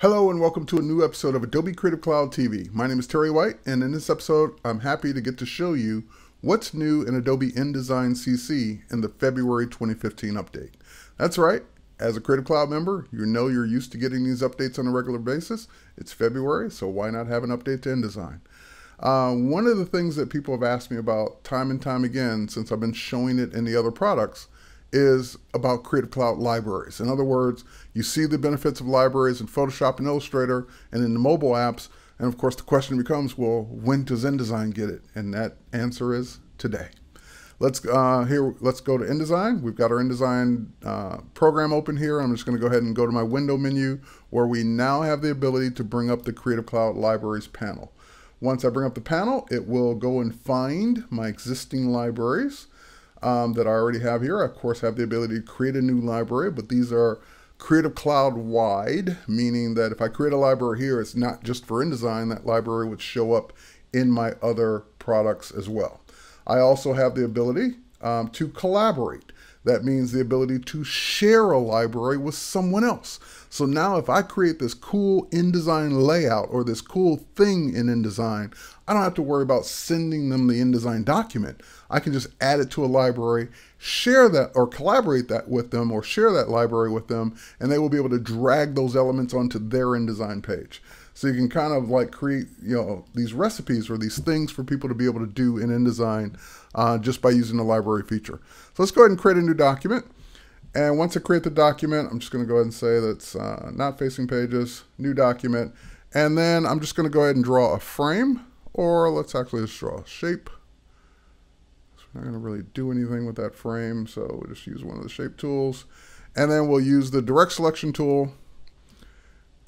Hello and welcome to a new episode of Adobe Creative Cloud TV. My name is Terry White and in this episode I'm happy to get to show you what's new in Adobe InDesign CC in the February 2015 update. That's right, as a Creative Cloud member, you know you're used to getting these updates on a regular basis. It's February, so why not have an update to InDesign? Uh, one of the things that people have asked me about time and time again since I've been showing it in the other products is about Creative Cloud libraries. In other words, you see the benefits of libraries in Photoshop and Illustrator and in the mobile apps. And of course, the question becomes, well, when does InDesign get it? And that answer is today. Let's uh, here. Let's go to InDesign. We've got our InDesign uh, program open here. I'm just going to go ahead and go to my window menu where we now have the ability to bring up the Creative Cloud Libraries panel. Once I bring up the panel, it will go and find my existing libraries um, that I already have here. I, of course, have the ability to create a new library, but these are Creative Cloud wide, meaning that if I create a library here, it's not just for InDesign, that library would show up in my other products as well. I also have the ability um, to collaborate. That means the ability to share a library with someone else. So now if I create this cool InDesign layout or this cool thing in InDesign, I don't have to worry about sending them the InDesign document. I can just add it to a library, share that or collaborate that with them or share that library with them, and they will be able to drag those elements onto their InDesign page. So you can kind of like create, you know, these recipes or these things for people to be able to do in InDesign uh, just by using the library feature. So let's go ahead and create a new document. And once I create the document, I'm just going to go ahead and say that's uh, not facing pages, new document. And then I'm just going to go ahead and draw a frame, or let's actually just draw a shape. So we're not going to really do anything with that frame, so we'll just use one of the shape tools. And then we'll use the direct selection tool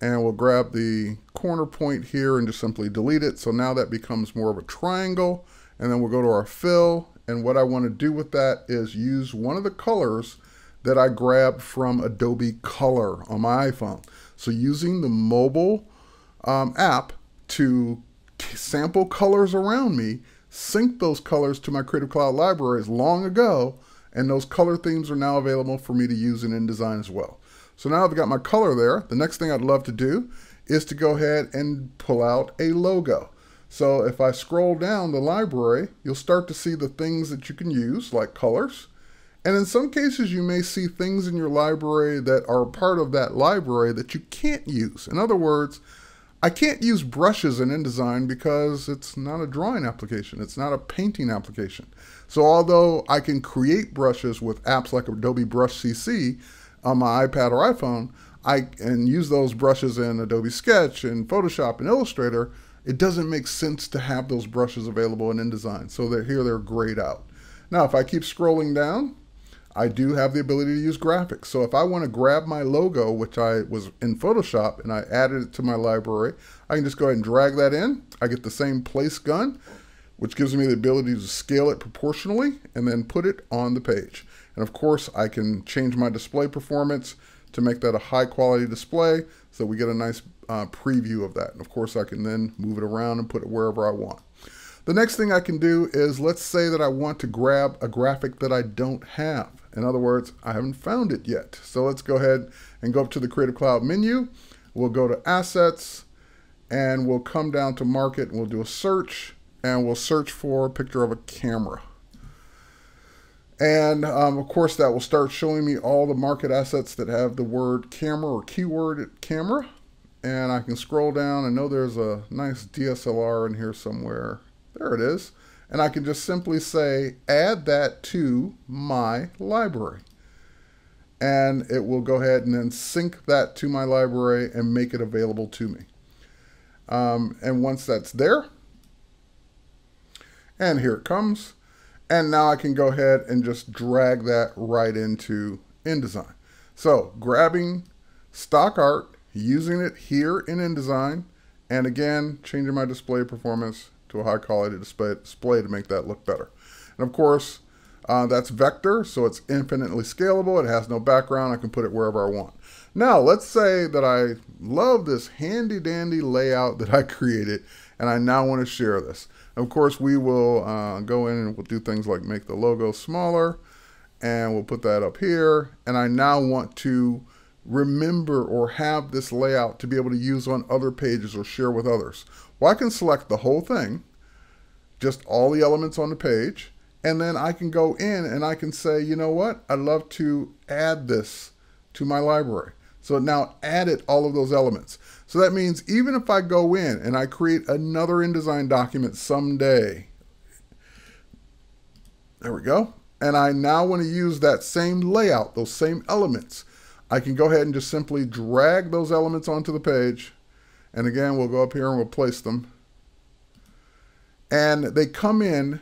and we'll grab the corner point here and just simply delete it. So now that becomes more of a triangle and then we'll go to our fill and what I want to do with that is use one of the colors that I grabbed from Adobe Color on my iPhone. So using the mobile um, app to sample colors around me, sync those colors to my Creative Cloud libraries long ago, and those color themes are now available for me to use in InDesign as well. So now I've got my color there. The next thing I'd love to do is to go ahead and pull out a logo. So if I scroll down the library, you'll start to see the things that you can use, like colors. And in some cases, you may see things in your library that are part of that library that you can't use. In other words, I can't use brushes in InDesign because it's not a drawing application. It's not a painting application. So although I can create brushes with apps like Adobe Brush CC, on my iPad or iPhone, I and use those brushes in Adobe Sketch and Photoshop and Illustrator, it doesn't make sense to have those brushes available in InDesign. So they're here, they're grayed out. Now, if I keep scrolling down, I do have the ability to use graphics. So if I want to grab my logo, which I was in Photoshop and I added it to my library, I can just go ahead and drag that in. I get the same place gun, which gives me the ability to scale it proportionally and then put it on the page. And of course, I can change my display performance to make that a high quality display so we get a nice uh, preview of that. And of course, I can then move it around and put it wherever I want. The next thing I can do is let's say that I want to grab a graphic that I don't have. In other words, I haven't found it yet. So let's go ahead and go up to the Creative Cloud menu. We'll go to Assets and we'll come down to Market and we'll do a search and we'll search for a picture of a camera. And um, of course, that will start showing me all the market assets that have the word camera or keyword camera. And I can scroll down. I know there's a nice DSLR in here somewhere. There it is. And I can just simply say, add that to my library. And it will go ahead and then sync that to my library and make it available to me. Um, and once that's there, and here it comes, and now I can go ahead and just drag that right into InDesign. So grabbing stock art, using it here in InDesign, and again, changing my display performance to a high quality display, display to make that look better. And of course, uh, that's vector, so it's infinitely scalable. It has no background. I can put it wherever I want. Now, let's say that I love this handy dandy layout that I created, and I now want to share this. Of course, we will uh, go in and we'll do things like make the logo smaller and we'll put that up here. And I now want to remember or have this layout to be able to use on other pages or share with others? Well, I can select the whole thing, just all the elements on the page, and then I can go in and I can say, you know what, I'd love to add this to my library. So it now added all of those elements. So that means even if I go in and I create another InDesign document someday, there we go. And I now want to use that same layout, those same elements. I can go ahead and just simply drag those elements onto the page. And again, we'll go up here and we'll place them. And they come in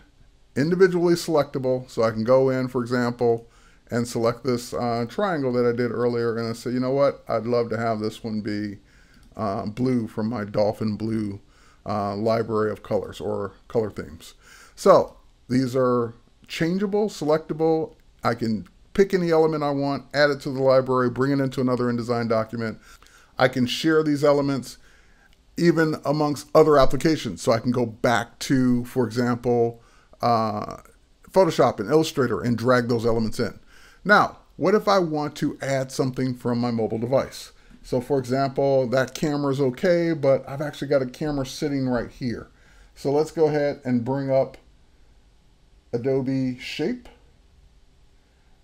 individually selectable. So I can go in, for example, and select this uh, triangle that I did earlier. And I say, you know what? I'd love to have this one be uh, blue from my Dolphin Blue uh, library of colors or color themes. So these are changeable, selectable. I can pick any element I want, add it to the library, bring it into another InDesign document. I can share these elements even amongst other applications. So I can go back to, for example, uh, Photoshop and Illustrator and drag those elements in. Now, what if I want to add something from my mobile device? So for example, that camera is okay, but I've actually got a camera sitting right here. So let's go ahead and bring up Adobe Shape.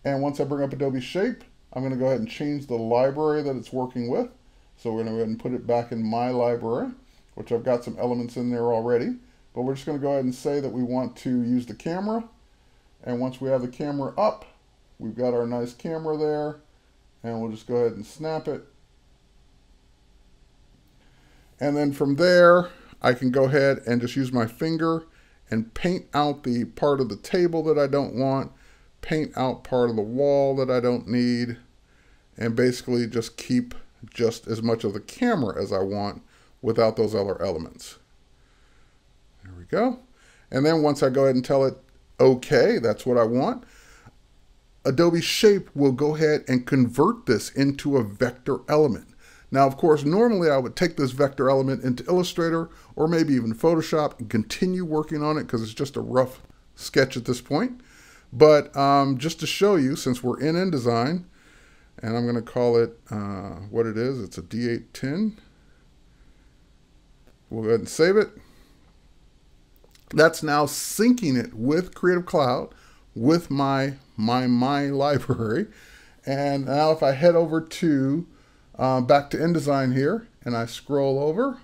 And once I bring up Adobe Shape, I'm going to go ahead and change the library that it's working with. So we're going to go ahead and put it back in my library, which I've got some elements in there already. But we're just going to go ahead and say that we want to use the camera. And once we have the camera up, we've got our nice camera there. And we'll just go ahead and snap it. And then from there, I can go ahead and just use my finger and paint out the part of the table that I don't want, paint out part of the wall that I don't need, and basically just keep just as much of the camera as I want without those other elements. There we go. And then once I go ahead and tell it, okay, that's what I want, Adobe Shape will go ahead and convert this into a vector element. Now, of course, normally I would take this vector element into Illustrator or maybe even Photoshop and continue working on it because it's just a rough sketch at this point. But um, just to show you, since we're in InDesign, and I'm going to call it uh, what it is. It's a D810. We'll go ahead and save it. That's now syncing it with Creative Cloud with my my my library. And now if I head over to uh, back to InDesign here and I scroll over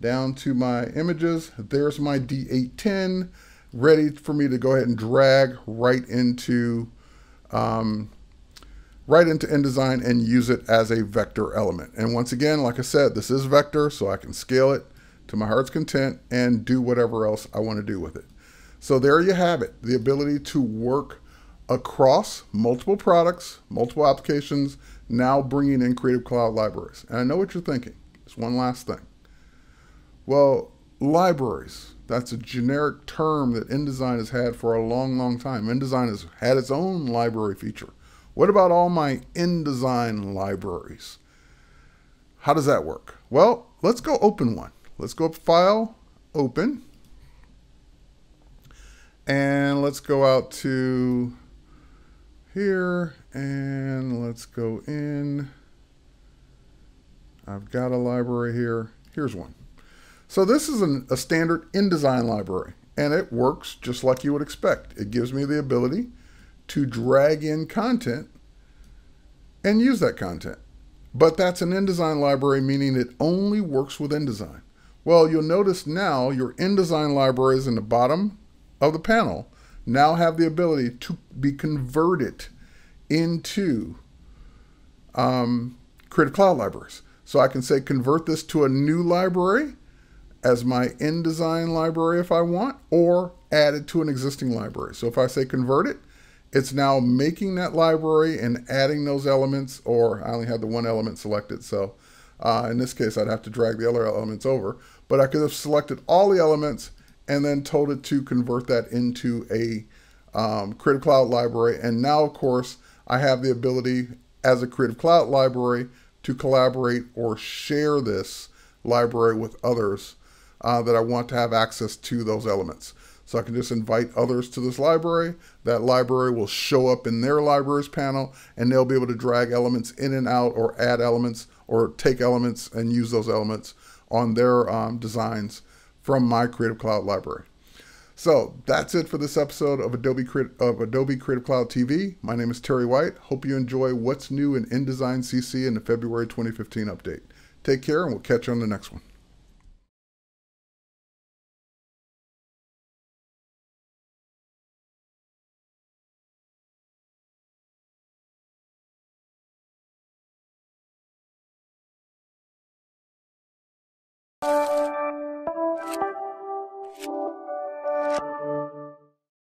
down to my images, there's my D810 ready for me to go ahead and drag right into um, right into InDesign and use it as a vector element. And once again, like I said, this is vector, so I can scale it to my heart's content and do whatever else I want to do with it. So there you have it, the ability to work across multiple products, multiple applications, now bringing in Creative Cloud libraries. And I know what you're thinking. It's one last thing. Well, libraries, that's a generic term that InDesign has had for a long, long time. InDesign has had its own library feature. What about all my InDesign libraries? How does that work? Well, let's go open one. Let's go up File, Open. And let's go out to here and let's go in. I've got a library here. Here's one. So this is an, a standard InDesign library and it works just like you would expect. It gives me the ability to drag in content and use that content. But that's an InDesign library, meaning it only works with InDesign. Well, you'll notice now your InDesign library is in the bottom of the panel now have the ability to be converted into um, Creative Cloud libraries. So I can say convert this to a new library as my InDesign library if I want, or add it to an existing library. So if I say convert it, it's now making that library and adding those elements, or I only had the one element selected. So uh, in this case, I'd have to drag the other elements over, but I could have selected all the elements and then told it to convert that into a um, Creative Cloud library. And now, of course, I have the ability as a Creative Cloud library to collaborate or share this library with others uh, that I want to have access to those elements. So I can just invite others to this library. That library will show up in their libraries panel and they'll be able to drag elements in and out or add elements or take elements and use those elements on their um, designs from my Creative Cloud library. So that's it for this episode of Adobe, of Adobe Creative Cloud TV. My name is Terry White. Hope you enjoy what's new in InDesign CC in the February 2015 update. Take care and we'll catch you on the next one.